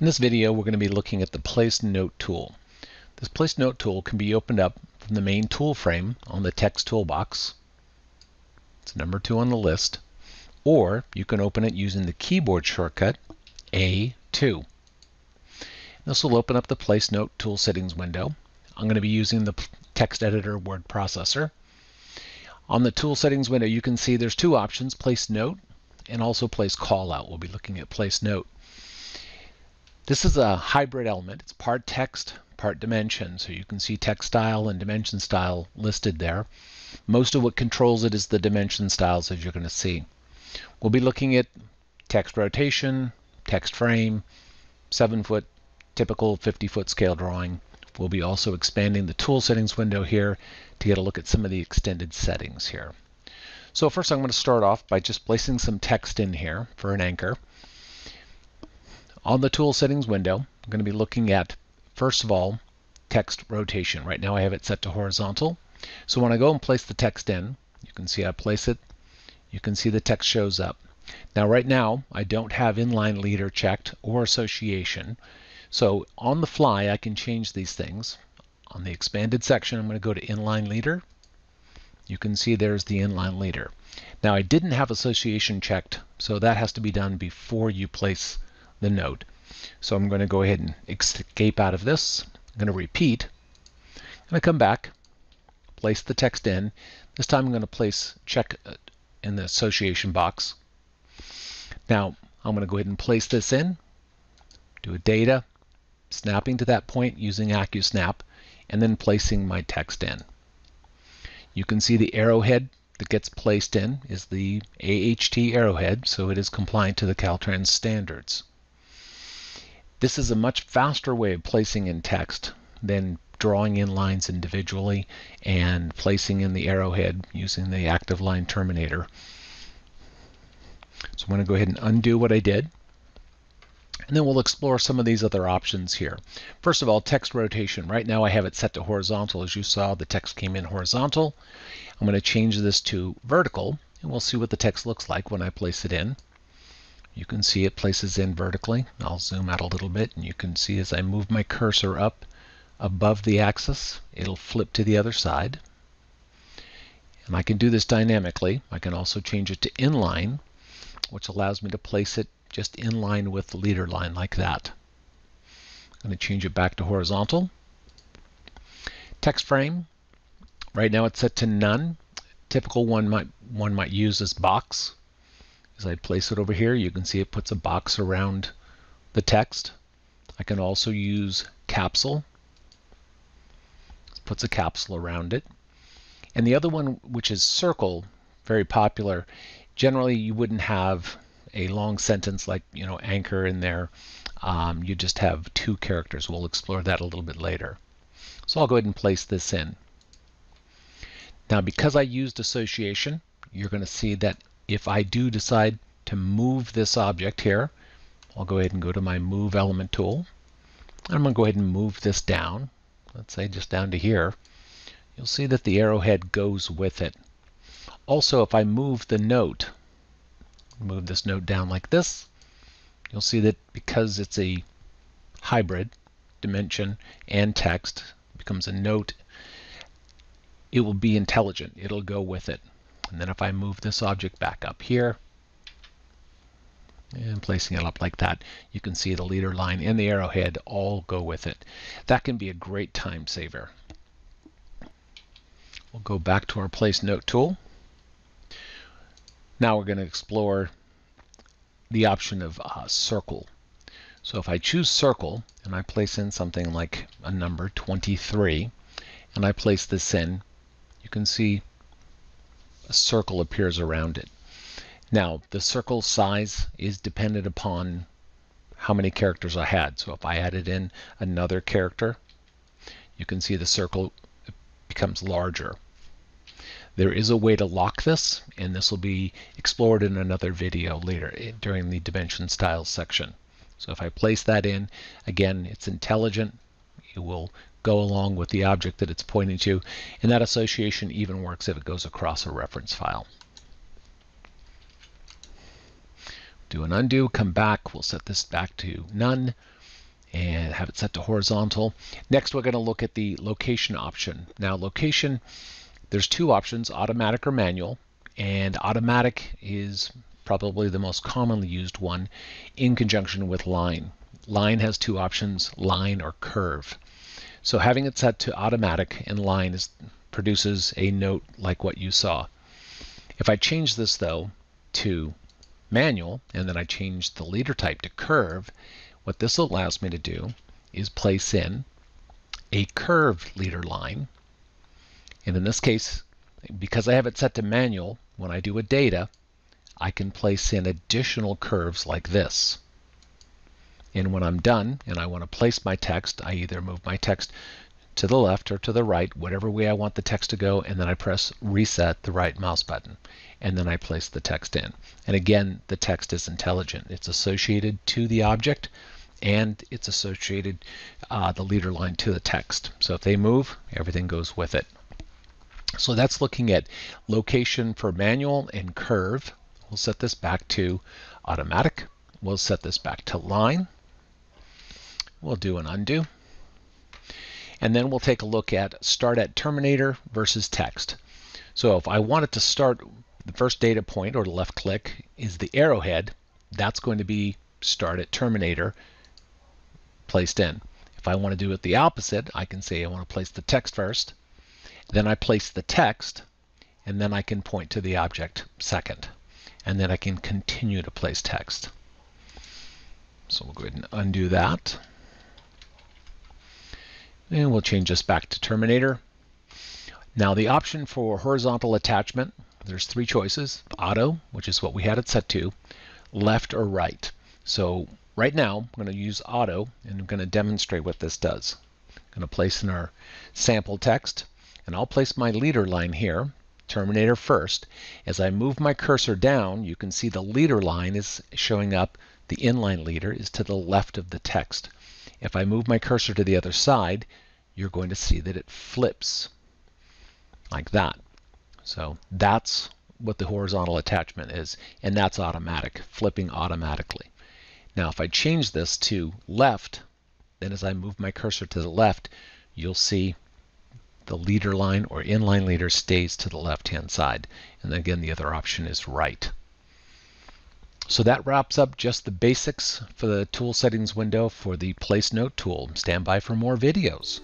In this video, we're going to be looking at the Place Note tool. This Place Note tool can be opened up from the main tool frame on the text toolbox. It's number two on the list. Or you can open it using the keyboard shortcut A2. This will open up the Place Note tool settings window. I'm going to be using the text editor word processor. On the tool settings window, you can see there's two options, Place Note and also Place Callout. We'll be looking at Place Note. This is a hybrid element. It's part text, part dimension. So you can see text style and dimension style listed there. Most of what controls it is the dimension styles as you're going to see. We'll be looking at text rotation, text frame, 7 foot, typical 50 foot scale drawing. We'll be also expanding the tool settings window here to get a look at some of the extended settings here. So first I'm going to start off by just placing some text in here for an anchor. On the tool settings window, I'm going to be looking at, first of all, text rotation. Right now I have it set to horizontal. So when I go and place the text in, you can see I place it, you can see the text shows up. Now right now I don't have inline leader checked or association. So on the fly I can change these things. On the expanded section I'm going to go to inline leader. You can see there's the inline leader. Now I didn't have association checked, so that has to be done before you place the note. So I'm going to go ahead and escape out of this. I'm going to repeat. And I'm going to come back, place the text in. This time I'm going to place check uh, in the association box. Now I'm going to go ahead and place this in, do a data, snapping to that point using AccuSnap, and then placing my text in. You can see the arrowhead that gets placed in is the AHT arrowhead, so it is compliant to the Caltrans standards. This is a much faster way of placing in text than drawing in lines individually and placing in the arrowhead using the active line terminator. So I'm going to go ahead and undo what I did. And then we'll explore some of these other options here. First of all, text rotation. Right now I have it set to horizontal. As you saw, the text came in horizontal. I'm going to change this to vertical, and we'll see what the text looks like when I place it in. You can see it places in vertically. I'll zoom out a little bit and you can see as I move my cursor up above the axis, it'll flip to the other side. And I can do this dynamically. I can also change it to inline, which allows me to place it just in line with the leader line like that. I'm going to change it back to horizontal. Text frame, right now it's set to none. Typical one might one might use is box. As I place it over here, you can see it puts a box around the text. I can also use capsule. It puts a capsule around it. And the other one, which is circle, very popular, generally you wouldn't have a long sentence like, you know, anchor in there. Um, you just have two characters. We'll explore that a little bit later. So I'll go ahead and place this in. Now, because I used association, you're going to see that if I do decide to move this object here, I'll go ahead and go to my Move Element tool. I'm going to go ahead and move this down, let's say just down to here. You'll see that the arrowhead goes with it. Also, if I move the note, move this note down like this, you'll see that because it's a hybrid dimension and text, becomes a note, it will be intelligent. It'll go with it. And then if I move this object back up here, and placing it up like that, you can see the leader line and the arrowhead all go with it. That can be a great time saver. We'll go back to our place note tool. Now we're going to explore the option of uh, circle. So if I choose circle and I place in something like a number 23 and I place this in, you can see a circle appears around it. Now, the circle size is dependent upon how many characters I had. So if I added in another character, you can see the circle becomes larger. There is a way to lock this, and this will be explored in another video later eh, during the dimension styles section. So if I place that in, again, it's intelligent. It will go along with the object that it's pointing to. And that association even works if it goes across a reference file. Do an undo, come back. We'll set this back to none. and have it set to horizontal. Next, we're going to look at the location option. Now, location, there's two options, automatic or manual, and automatic is probably the most commonly used one in conjunction with line. Line has two options, line or curve. So having it set to automatic in line is, produces a note like what you saw. If I change this though to manual and then I change the leader type to curve, what this allows me to do is place in a curved leader line. And in this case, because I have it set to manual, when I do a data, I can place in additional curves like this. And when I'm done and I want to place my text, I either move my text to the left or to the right, whatever way I want the text to go, and then I press reset the right mouse button. And then I place the text in. And again, the text is intelligent. It's associated to the object and it's associated uh, the leader line to the text. So if they move, everything goes with it. So that's looking at location for manual and curve. We'll set this back to automatic. We'll set this back to line. We'll do an undo. And then we'll take a look at start at terminator versus text. So if I wanted to start the first data point or the left click is the arrowhead, that's going to be start at terminator placed in. If I want to do it the opposite, I can say I want to place the text first, then I place the text, and then I can point to the object second. And then I can continue to place text. So we'll go ahead and undo that. And we'll change this back to Terminator. Now the option for horizontal attachment, there's three choices. Auto, which is what we had it set to, left or right. So Right now, I'm going to use auto and I'm going to demonstrate what this does. I'm going to place in our sample text and I'll place my leader line here, Terminator first. As I move my cursor down, you can see the leader line is showing up. The inline leader is to the left of the text. If I move my cursor to the other side, you're going to see that it flips like that. So that's what the horizontal attachment is, and that's automatic, flipping automatically. Now if I change this to left, then as I move my cursor to the left, you'll see the leader line or inline leader stays to the left hand side. And again, the other option is right. So that wraps up just the basics for the tool settings window for the place note tool. Stand by for more videos.